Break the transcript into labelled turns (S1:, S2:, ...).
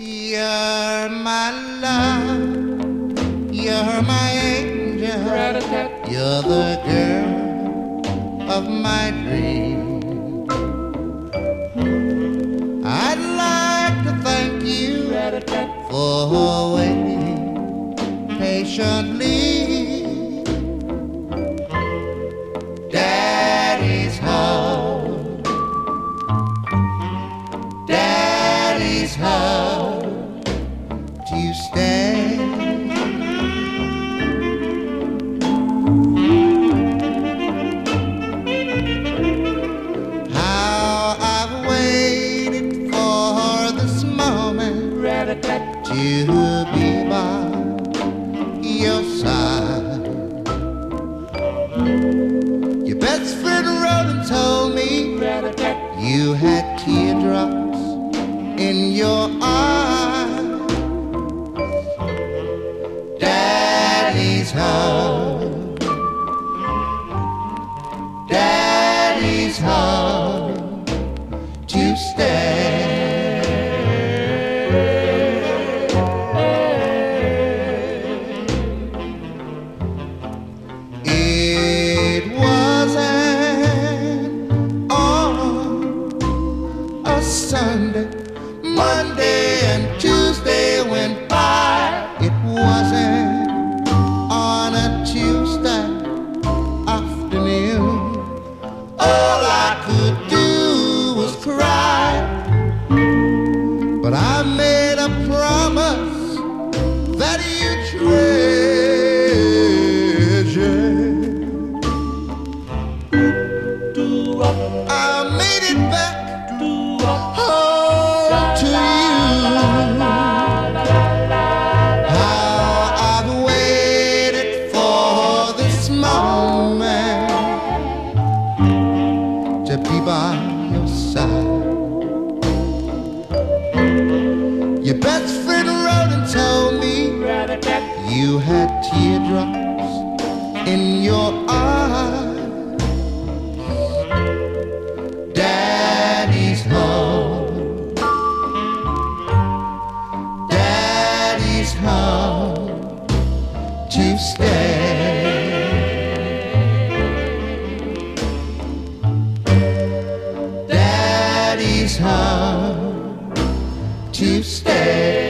S1: You're my love, you're my angel, you're the girl of my dream. I'd like to thank you for waiting patiently. Daddy's home, Daddy's home to be by your side. Your best friend wrote and told me you had teardrops in your eyes. Daddy's home. Daddy's home to stay. Sunday, Monday and Tuesday went by. It wasn't on a Tuesday afternoon. All I could do was cry. But I made a promise that you treasure. I made it back you had teardrops in your eyes. Daddy's home. Daddy's home to stay. Daddy's home to stay.